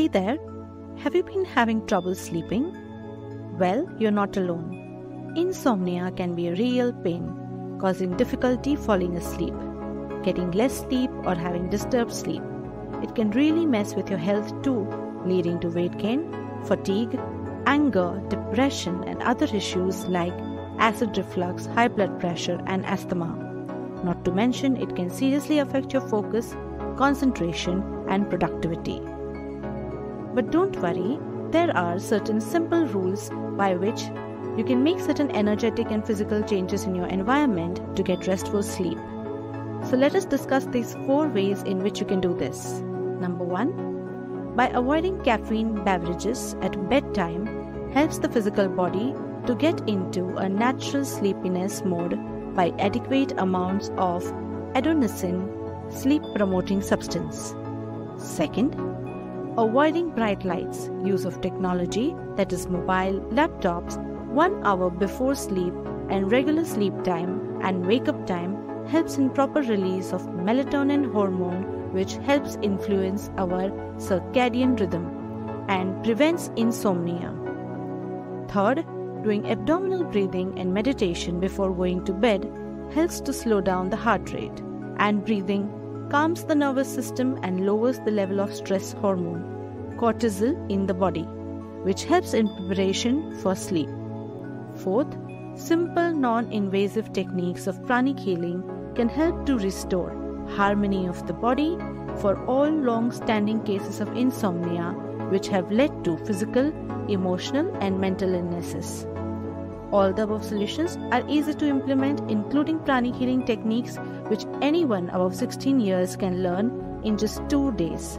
Hey there, have you been having trouble sleeping? Well, you're not alone. Insomnia can be a real pain, causing difficulty falling asleep, getting less sleep, or having disturbed sleep. It can really mess with your health too, leading to weight gain, fatigue, anger, depression, and other issues like acid reflux, high blood pressure, and asthma. Not to mention, it can seriously affect your focus, concentration, and productivity. But don't worry, there are certain simple rules by which you can make certain energetic and physical changes in your environment to get restful sleep. So let us discuss these four ways in which you can do this. Number 1. By avoiding caffeine beverages at bedtime helps the physical body to get into a natural sleepiness mode by adequate amounts of adenosine sleep promoting substance. Second, avoiding bright lights, use of technology that is mobile laptops 1 hour before sleep and regular sleep time and wake up time helps in proper release of melatonin hormone which helps influence our circadian rhythm and prevents insomnia. Third, doing abdominal breathing and meditation before going to bed helps to slow down the heart rate, and breathing calms the nervous system and lowers the level of stress hormone, cortisol, in the body, which helps in preparation for sleep. Fourth, simple non invasive techniques of pranic healing can help to restore harmony of the body for all long standing cases of insomnia which have led to physical, emotional, and mental illnesses. All the above solutions are easy to implement, including pranic healing techniques, which anyone above 16 years can learn in just two days.